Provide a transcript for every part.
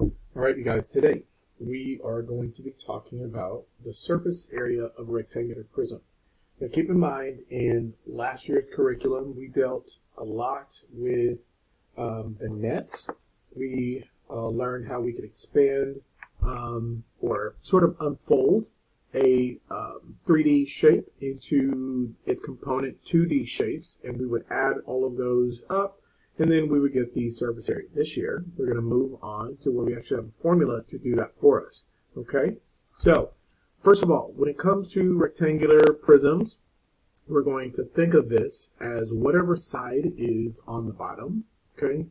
All right, you guys, today we are going to be talking about the surface area of a rectangular prism. Now keep in mind, in last year's curriculum, we dealt a lot with um, the nets. We uh, learned how we could expand um, or sort of unfold a um, 3D shape into its component 2D shapes, and we would add all of those up and then we would get the surface area. This year, we're going to move on to where we actually have a formula to do that for us. Okay? So, first of all, when it comes to rectangular prisms, we're going to think of this as whatever side is on the bottom. Okay?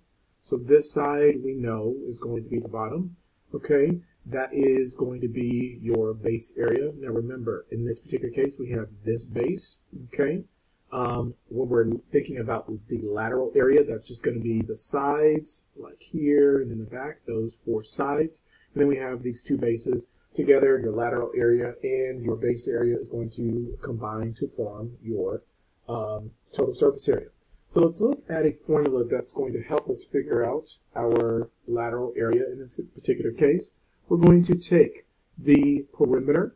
So this side we know is going to be the bottom. Okay? That is going to be your base area. Now remember, in this particular case, we have this base. Okay? Um, when we're thinking about the lateral area, that's just going to be the sides, like here and in the back, those four sides. And then we have these two bases together, your lateral area and your base area is going to combine to form your um, total surface area. So let's look at a formula that's going to help us figure out our lateral area in this particular case. We're going to take the perimeter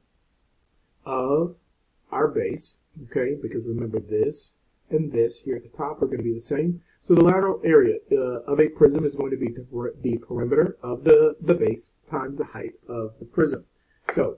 of our base okay? Because remember this and this here at the top are going to be the same. So the lateral area uh, of a prism is going to be the perimeter of the, the base times the height of the prism. So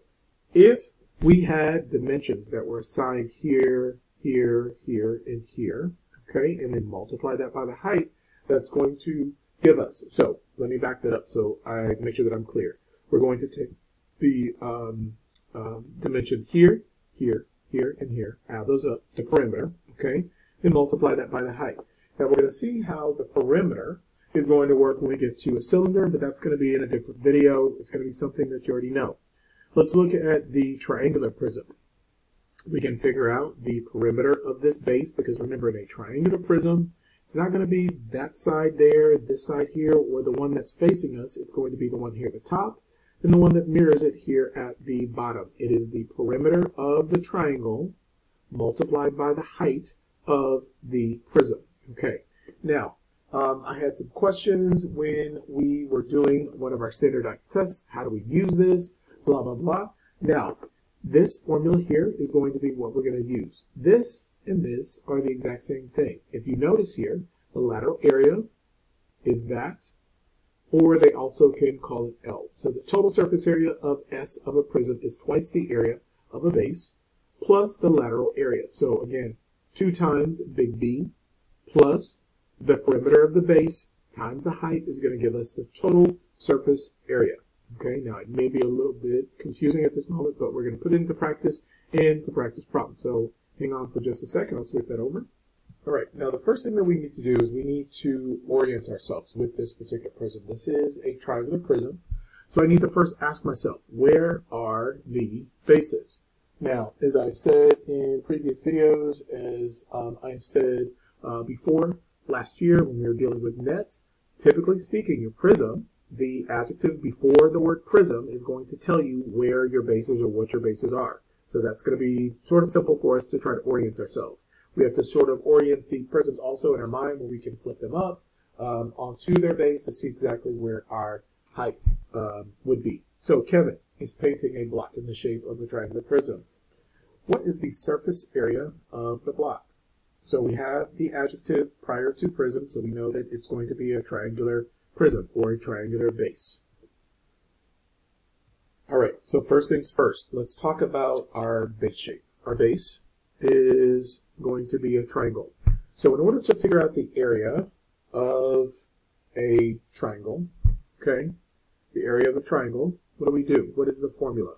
if we had dimensions that were assigned here, here, here, and here, okay, and then multiply that by the height, that's going to give us, so let me back that up so I make sure that I'm clear. We're going to take the um, um, dimension here, here, here, and here. Add those up, the perimeter, okay? And multiply that by the height. Now we're going to see how the perimeter is going to work when we get to a cylinder, but that's going to be in a different video. It's going to be something that you already know. Let's look at the triangular prism. We can figure out the perimeter of this base because remember in a triangular prism, it's not going to be that side there, this side here, or the one that's facing us. It's going to be the one here at the top and the one that mirrors it here at the bottom. It is the perimeter of the triangle multiplied by the height of the prism. Okay, now um, I had some questions when we were doing one of our standardized tests. How do we use this? Blah, blah, blah. Now, this formula here is going to be what we're going to use. This and this are the exact same thing. If you notice here, the lateral area is that or they also can call it L. So the total surface area of S of a prism is twice the area of a base plus the lateral area. So again, 2 times big B plus the perimeter of the base times the height is going to give us the total surface area. Okay, now it may be a little bit confusing at this moment, but we're going to put it into practice and some practice problems. So hang on for just a second. I'll switch that over. All right, now the first thing that we need to do is we need to orient ourselves with this particular prism. This is a triangular prism, so I need to first ask myself, where are the bases? Now, as I've said in previous videos, as um, I've said uh, before, last year when we were dealing with nets, typically speaking, your prism, the adjective before the word prism is going to tell you where your bases or what your bases are. So that's going to be sort of simple for us to try to orient ourselves. We have to sort of orient the prisms also in our mind where we can flip them up um, onto their base to see exactly where our height um, would be. So Kevin is painting a block in the shape of a triangular prism. What is the surface area of the block? So we have the adjective prior to prism, so we know that it's going to be a triangular prism or a triangular base. All right, so first things first, let's talk about our base shape. Our base is going to be a triangle. So in order to figure out the area of a triangle, okay, the area of a triangle, what do we do? What is the formula?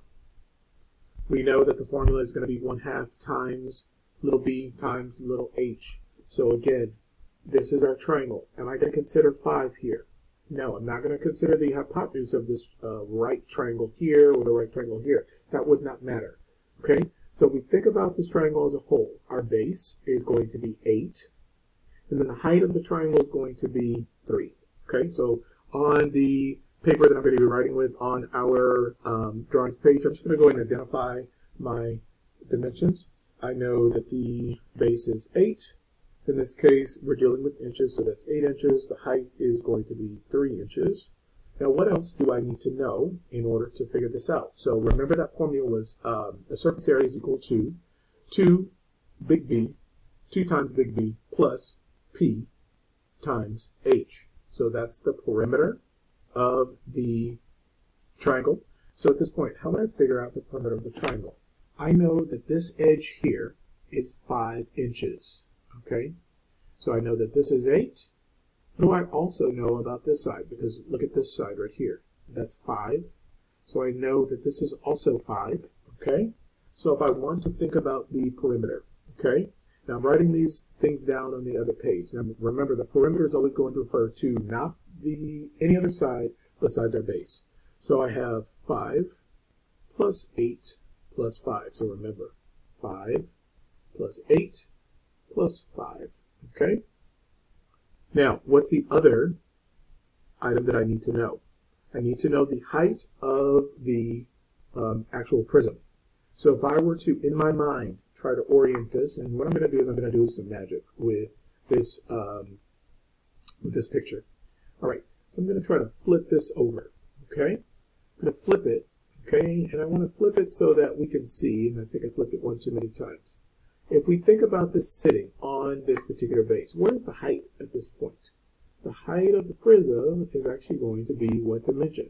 We know that the formula is going to be 1 half times little b times little h. So again, this is our triangle. Am I going to consider 5 here? No, I'm not going to consider the hypotenuse of this uh, right triangle here or the right triangle here. That would not matter. Okay, so we think about this triangle as a whole, our base is going to be 8, and then the height of the triangle is going to be 3. Okay, so on the paper that I'm going to be writing with on our um, drawings page, I'm just going to go ahead and identify my dimensions. I know that the base is 8. In this case, we're dealing with inches, so that's 8 inches. The height is going to be 3 inches. Now, what else do I need to know in order to figure this out? So remember that formula was um, the surface area is equal to 2 big B, 2 times big B plus P times H. So that's the perimeter of the triangle. So at this point, how would I figure out the perimeter of the triangle? I know that this edge here is 5 inches. Okay? So I know that this is 8. Do I also know about this side? Because look at this side right here. That's 5. So I know that this is also 5. Okay? So if I want to think about the perimeter, okay? Now I'm writing these things down on the other page. Now remember, the perimeter is always going to refer to not the any other side besides our base. So I have 5 plus 8 plus 5. So remember, 5 plus 8 plus 5. Okay? Now, what's the other item that I need to know? I need to know the height of the um, actual prism. So if I were to, in my mind, try to orient this, and what I'm going to do is I'm going to do some magic with this um, with this picture. All right, so I'm going to try to flip this over. Okay, I'm going to flip it. Okay, and I want to flip it so that we can see, and I think I flipped it one too many times. If we think about this sitting on this particular base, what is the height at this point? The height of the prism is actually going to be what dimension?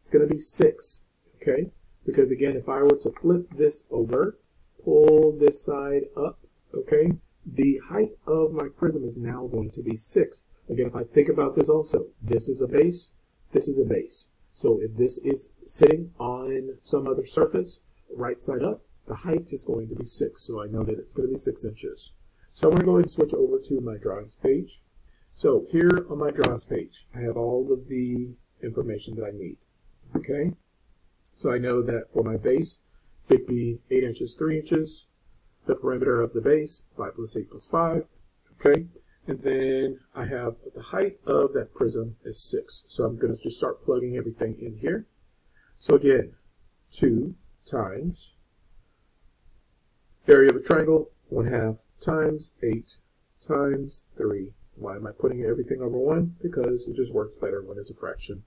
It's going to be 6, okay? Because again, if I were to flip this over, pull this side up, okay, the height of my prism is now going to be 6. Again, if I think about this also, this is a base, this is a base. So if this is sitting on some other surface, right side up, the height is going to be 6, so I know that it's going to be 6 inches. So I'm going to go ahead and switch over to my drawings page. So here on my drawings page, I have all of the information that I need. Okay, so I know that for my base, it'd be 8 inches, 3 inches. The perimeter of the base, 5 plus 8 plus 5. Okay, and then I have the height of that prism is 6. So I'm going to just start plugging everything in here. So again, 2 times Area of a triangle, 1 half times 8 times 3. Why am I putting everything over 1? Because it just works better when it's a fraction.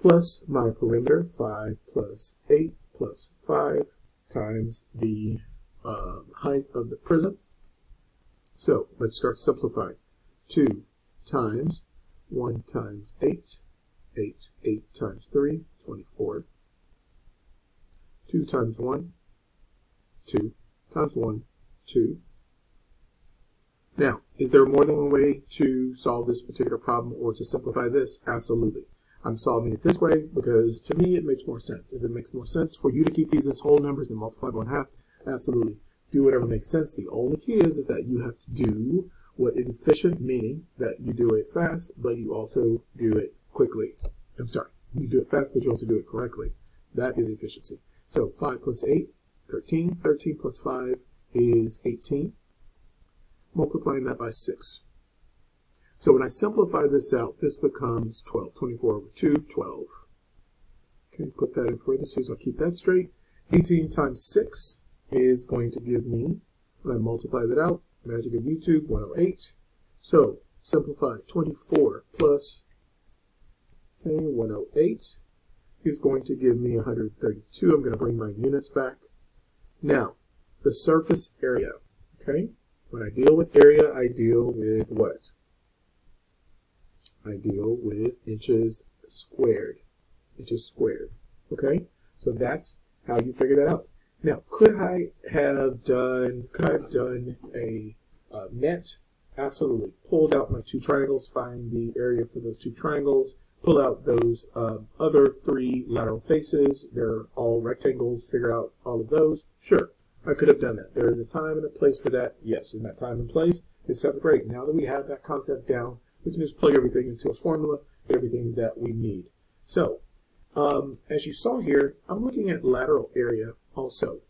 Plus my perimeter, 5 plus 8 plus 5 times the um, height of the prism. So let's start simplifying. 2 times 1 times 8, 8, 8 times 3, 24. 2 times 1, 2 times 1, 2. Now, is there more than one way to solve this particular problem or to simplify this? Absolutely. I'm solving it this way because to me it makes more sense. If it makes more sense for you to keep these as whole numbers and multiply by one half, absolutely. Do whatever makes sense. The only key is, is that you have to do what is efficient, meaning that you do it fast, but you also do it quickly. I'm sorry, you do it fast, but you also do it correctly. That is efficiency. So 5 plus 8 13. 13 plus 5 is 18. Multiplying that by 6. So when I simplify this out, this becomes 12. 24 over 2, 12. Okay, put that in parentheses. I'll keep that straight. 18 times 6 is going to give me, when I multiply that out, magic of YouTube, 108. So simplify 24 plus okay, 108 is going to give me 132. I'm going to bring my units back. Now, the surface area, okay? When I deal with area, I deal with what? I deal with inches squared. Inches squared, okay? So that's how you figure that out. Now, could I have done, could I have done a uh, net? Absolutely. Pulled out my two triangles, find the area for those two triangles, pull out those uh, other three lateral faces. They're all rectangles. Figure out all of those. Sure, I could have done that. There is a time and a place for that. Yes, in that time and place is seventh grade. Now that we have that concept down, we can just plug everything into a formula, everything that we need. So, um, as you saw here, I'm looking at lateral area also.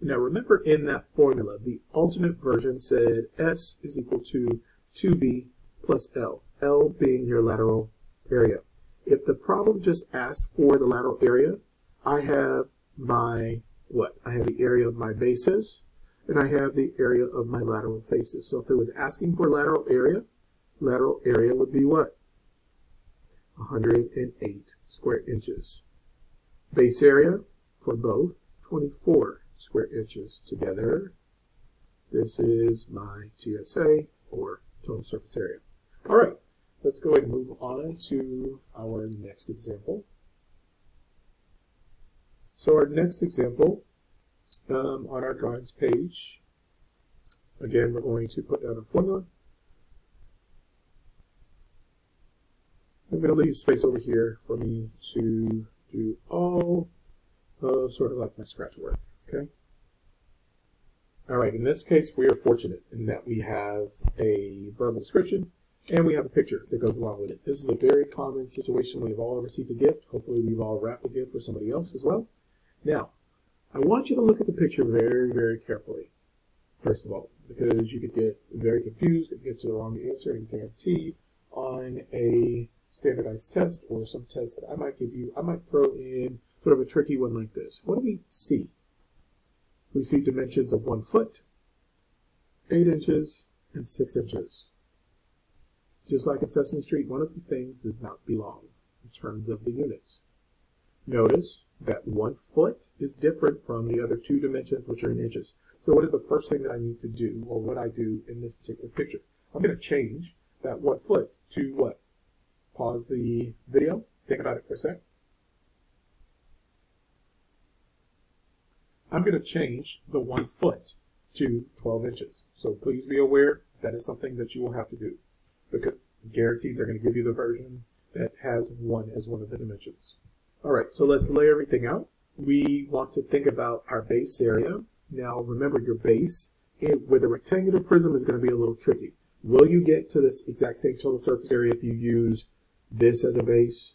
Now remember in that formula, the alternate version said S is equal to 2B plus L, L being your lateral area. If the problem just asked for the lateral area, I have my, what? I have the area of my bases, and I have the area of my lateral faces. So if it was asking for lateral area, lateral area would be what? 108 square inches. Base area for both, 24 square inches together. This is my TSA, or total surface area. All right, let's go ahead and move on to our next example. So our next example um, on our drawings page, again, we're going to put down a formula. I'm going to leave space over here for me to do all of sort of like my scratch work, okay? All right, in this case, we are fortunate in that we have a verbal description and we have a picture that goes along with it. This is a very common situation. We've all received a gift. Hopefully, we've all wrapped a gift for somebody else as well. Now, I want you to look at the picture very, very carefully, first of all, because you could get very confused and get to the wrong answer and guarantee on a standardized test or some test that I might give you, I might throw in sort of a tricky one like this. What do we see? We see dimensions of one foot, eight inches, and six inches. Just like in Sesame Street, one of these things does not belong in terms of the units. Notice that one foot is different from the other two dimensions, which are in inches. So what is the first thing that I need to do, or what I do in this particular picture? I'm going to change that one foot to what? Pause the video, think about it for a sec. I'm going to change the one foot to 12 inches. So please be aware that is something that you will have to do because guaranteed they're going to give you the version that has one as one of the dimensions. All right, so let's lay everything out. We want to think about our base area. Now remember your base it, with a rectangular prism is going to be a little tricky. Will you get to this exact same total surface area if you use this as a base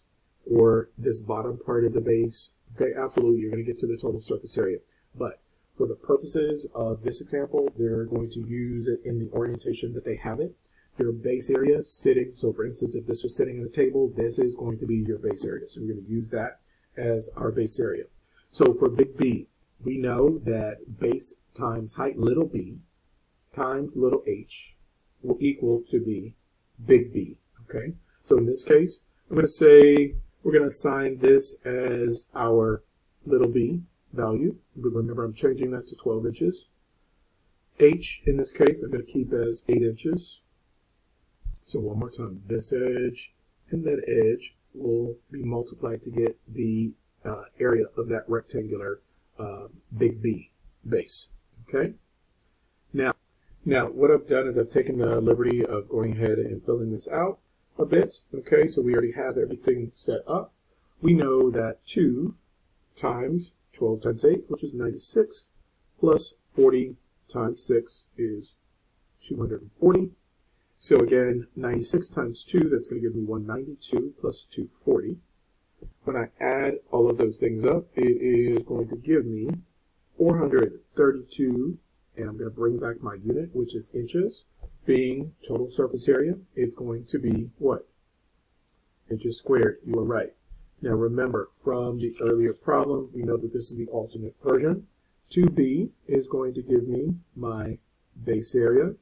or this bottom part as a base? Okay, absolutely, you're going to get to the total surface area. But for the purposes of this example, they're going to use it in the orientation that they have it. Your base area sitting, so for instance, if this was sitting on a table, this is going to be your base area. So we're going to use that as our base area. So for big B, we know that base times height little b times little h will equal to be big B. Okay, so in this case, I'm going to say we're going to assign this as our little b value. Remember, I'm changing that to 12 inches. H, in this case, I'm going to keep as 8 inches. So one more time, this edge and that edge will be multiplied to get the uh, area of that rectangular uh, big B base. Okay. Now, now what I've done is I've taken the liberty of going ahead and filling this out a bit. Okay, so we already have everything set up. We know that 2 times 12 times 8, which is 96, plus 40 times 6 is 240. So again, 96 times 2, that's going to give me 192 plus 240. When I add all of those things up, it is going to give me 432, and I'm going to bring back my unit, which is inches, being total surface area. It's going to be what? Inches squared. You are right. Now remember, from the earlier problem, we know that this is the alternate version. 2b is going to give me my base area.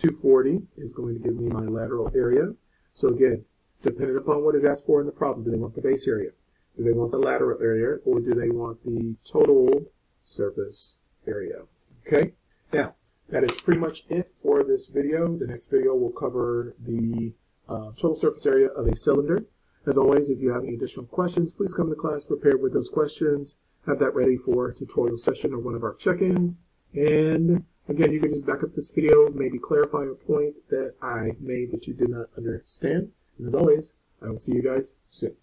240 is going to give me my lateral area. So again, depending upon what is asked for in the problem, do they want the base area? Do they want the lateral area? Or do they want the total surface area? Okay, now that is pretty much it for this video. The next video will cover the uh, total surface area of a cylinder. As always, if you have any additional questions, please come to class prepared with those questions. Have that ready for tutorial session or one of our check-ins. And again, you can just back up this video, maybe clarify a point that I made that you did not understand. And as always, I will see you guys soon.